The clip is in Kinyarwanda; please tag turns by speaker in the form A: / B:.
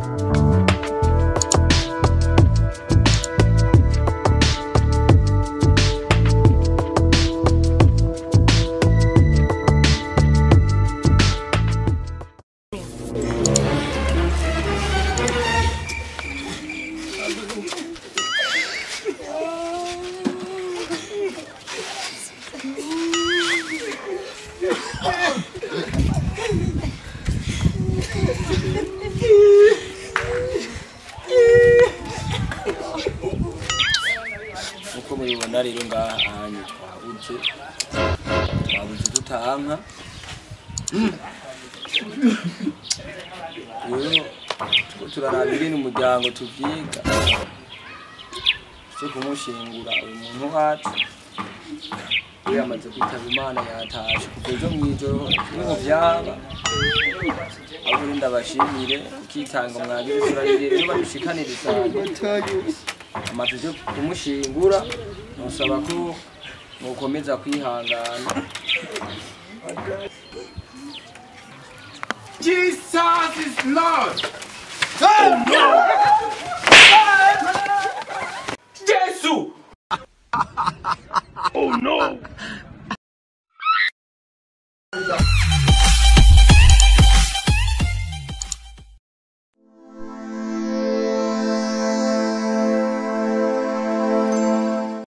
A: Bye. Muhira rero ngaha anye twabuze twabuze tutanka rero turaraba ingene umuryango tuvyiga. Cyo kumushingura uyu muntu wacu. Yamaze kwitaba imana yatashe kuva ejo mw'ijoro ni ho vyaba. Ahubwo ndabashimire kukitanga mwagize turarire rero babishikanire cyane amaze yo kumushingura musaba ko mukomeza kwihangana
B: Jesus is Lord.